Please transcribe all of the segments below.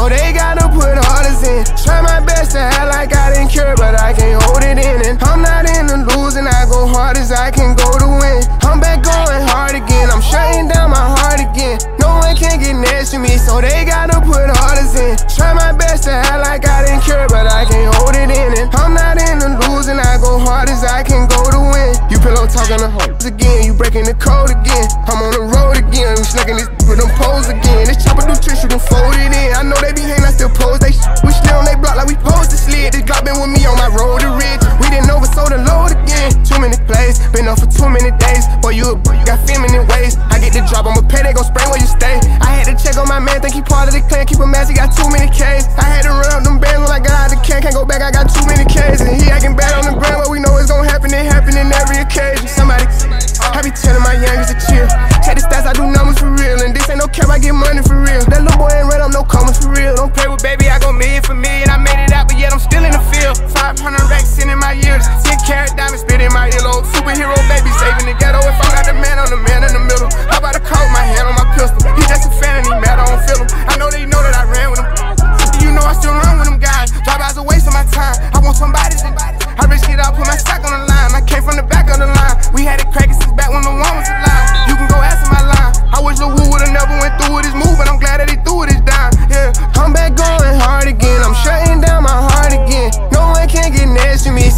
so they gotta put orders in. Try my best to act like I didn't care, but I can't hold it in. And I'm not in the losing, I go hard as I can go to win. I'm back going hard again, I'm shutting down my heart again. No one can get next to me, so they gotta put orders in. Try my best to act like I didn't care, but I can't hold it in. And I'm not in the losing, I go hard as I can go to win. You pillow talking to hoes again, you breaking the code again.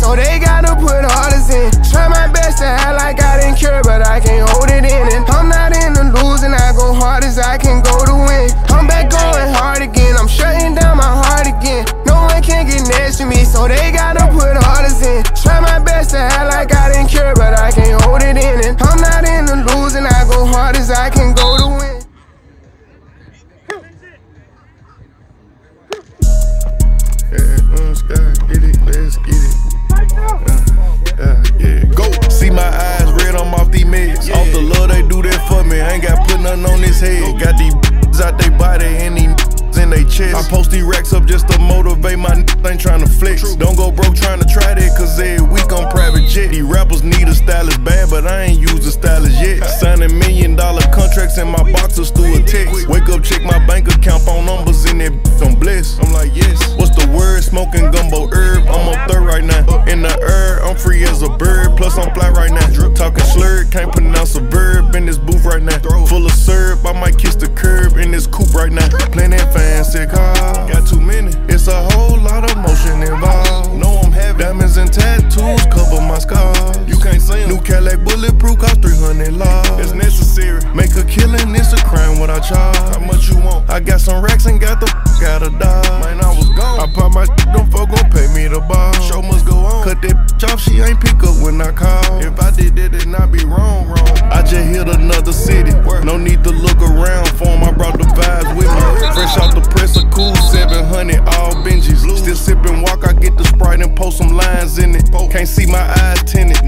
Next to me, chest. I post these racks up just to motivate my ain't trying to flex. Don't go broke trying to try that, cause every week on private jet. These rappers need a stylist bad, but I ain't used a stylist yet. Signing million dollar contracts in my boxers through a text. Wake up, check my bank account, phone numbers in that I'm blessed. I'm like, yes. What's the word? Smoking charge. How much you want? I got some racks and got the f out of dodge. Man, I was gone. I pop my shit, them folk gon' pay me the ball. Show must go on. Cut that bitch off, she ain't pick up when I call. If I did that, it not be wrong, wrong. I just hit another city. No need to look around for 'em, I brought the vibes with me. Fresh off the press, a cool 700, all Benjis. Still sipping wock, I get the sprite and post some lines in it. Can't see my eyes tinted.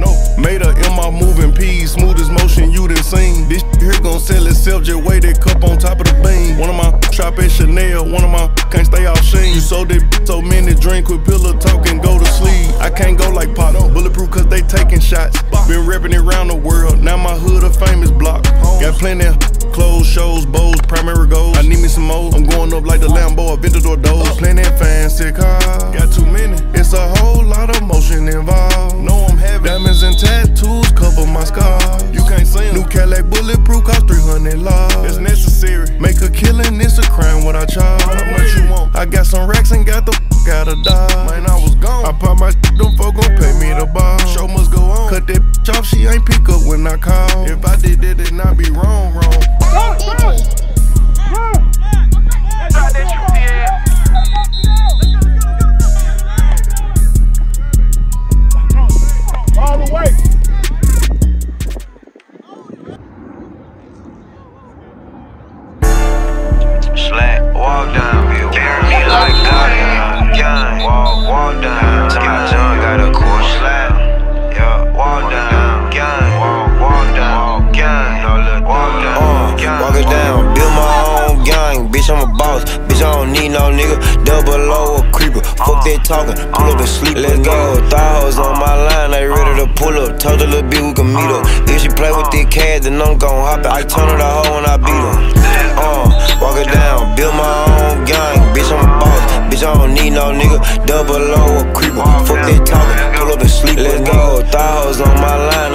Sell itself, just weigh that cup on top of the beam. One of my shop at Chanel, one of my can't stay off sheen. You sold it so many drink with pillow talk and go to sleep. I can't go like pop, bulletproof cause they taking shots. Been repping it around the world, now my hood a famous block. Got plenty of clothes, shows, bows, primary goals. I need me some more. I'm going up like the Lambo, Aventador doors. Plenty fans, fancy cars, got too many. It's a whole lot of motion I did it not be wrong, wrong. That talking. Pull up and sleep. Let's go. Thighs on my line. They ready to pull up. Told the little bitch we can meet up. If she play with this cat, then I'm gon' hop out. I turn her the hoe when I beat her. Uh, walk it down. Build my own gang, bitch, I'm a boss. Bitch, I don't need no nigga. Double O or creeper. Fuck that talking, pull up and sleep. Let's go. Thighs on my line,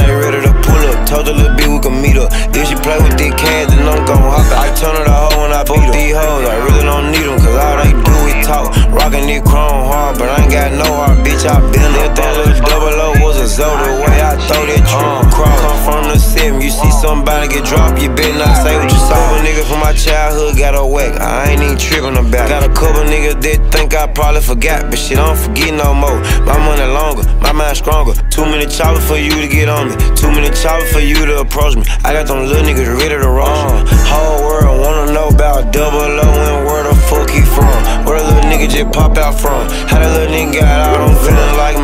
see somebody get dropped, you better not say what you saw. A nigga from my childhood got a whack, I ain't even trippin' about it. Got a couple niggas that think I probably forgot, but shit, I don't forget no more. My money longer, my mind stronger. Too many choppers for you to get on me, too many choppers for you to approach me. I got them little niggas ready to roast me. Uh-huh. Whole world wanna know about double O and where the fuck he from. Where the little nigga just pop out from. How that little nigga got out, I'm feeling like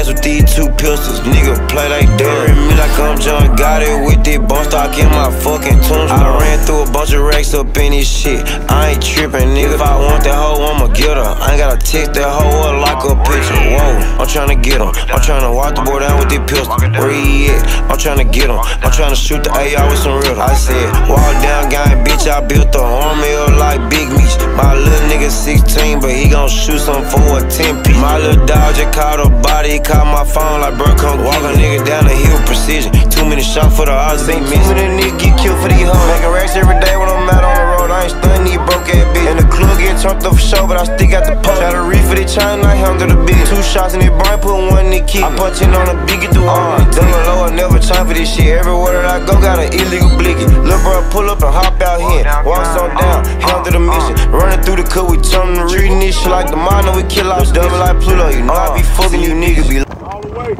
With these two pistols. Nigga play like Derry, me like I'm John Got it with it, bone stock in my fucking tombstone. I ran through a bunch of racks up in this shit. I ain't trippin', nigga. If I want that hoe, I'ma get her. I ain't gotta text that hoe up like a picture. Whoa, I'm tryna get him. I'm tryna walk the boy down with this pistol. Where he at? I'm tryna get him. I'm tryna shoot the AR with some real. I said, walk down, gang, bitch. I built the army up like Big Meech. My little nigga 16, but he gon' shoot some for a 10 piece. My little dog just caught a body, he called my phone like, bro, come walk a nigga down the hill, precision. Too many shots for the odds, ain't missing. Too many niggas get killed for these hoes. Making racks every day when I'm out on the road. I ain't stunning these broke ass bitch. And the club get turned up for show, but I still got the pump. Try to reach for the chain, I handle the bitch. Two shots in the brain, put one in the key. I punch in on uh, the beat, get the one. Double low, I never time for this shit. Everywhere that I go, got an illegal blicky. Lil' bro, pull up and hop out here. Walks on down, handle the uh, mission. Uh. Running through we turn to reading this shit like the minor, we kill off double like Pluto. You know I be fucking you niggas, be All the way.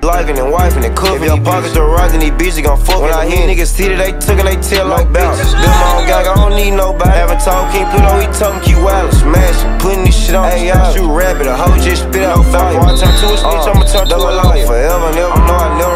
Life and wife and cook. If your pockets are right, then these bitches gon' fuck When I hear niggas see that they took and they tell like bitches. Build my own gang, I don't need nobody. Haven't talk, King Pluto, he told me keep wild, smashing. Putting this shit on hey, I shoot rabbit, a hoe just spit out fire. Before I turn to a snitch, I'ma turn to a liar. Forever, never know, I never retire. Took a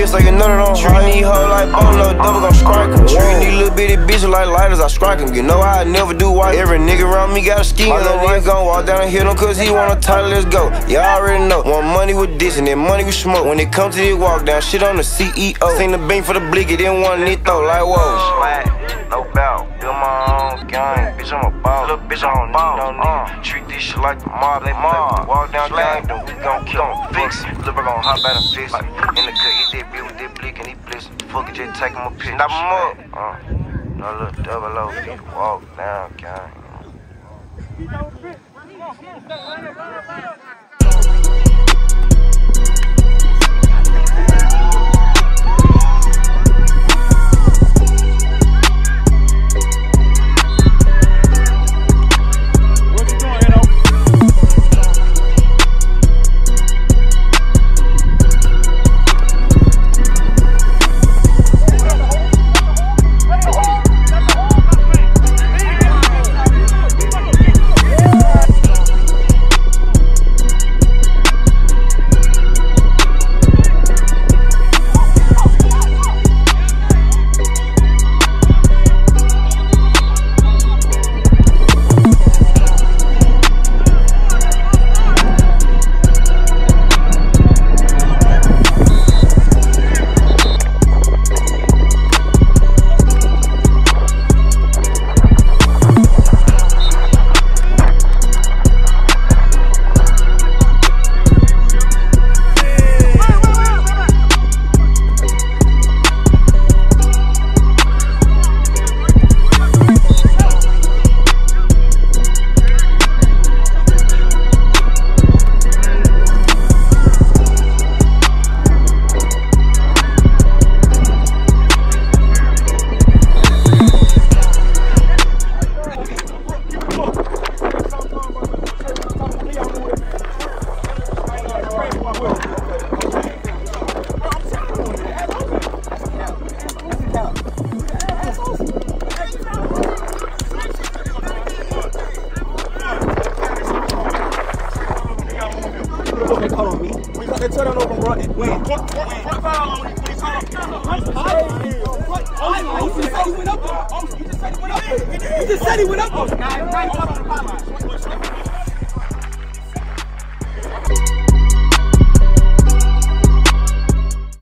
little like another on Treat these hoe like Bolo, double gon' strike em. Treat these little bitty bitches like lighters, I strike em. You know I never do white. Every nigga around me got a ski on them. Nigga gon' walk down and hit him cause he want a title, let's go. Y'all already know. Want money with this and then money with smoke. When it comes to this walk down, shit on the CEO. Seen the beam for the blicky, didn't want it though, like whoa. Swag, no doubt. Build my own gang, bitch, I'm a boss. Little bitch, I don't need no nigga. Uh. Treat this shit like the mob, they mob. Walk down gang, then we gon' kill him, fix it. Little bro gon' hop out and fix it. In the bliss. Fuck it, just take him a picture. Snap him up. Uh, no little double O, bitch, walk down gang. They call on me. When you that turn over, bro. When? When? You just said he went up. You just said he went up. You just said he went up.